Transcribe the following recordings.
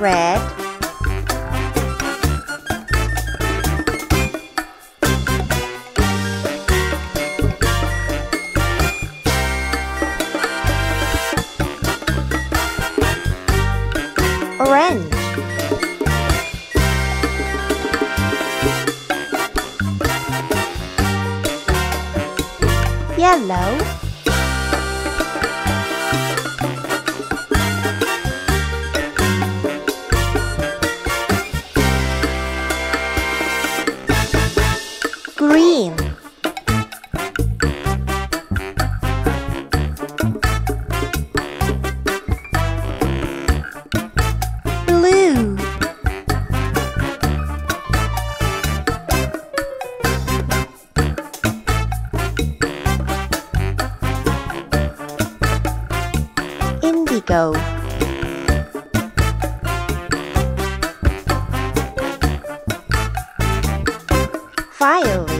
red. Orange. Yellow green blue. Indigo. Violet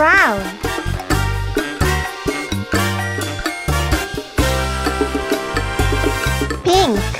brown. Pink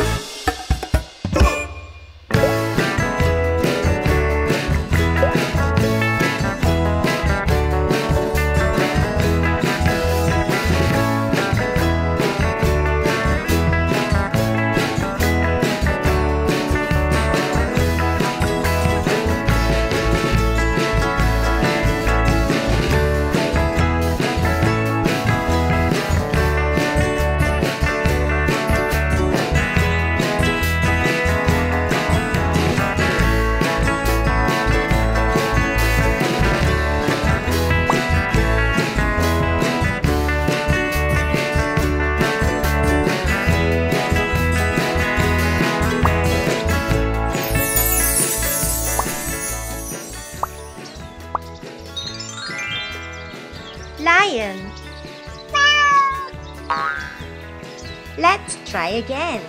lion Let's try again.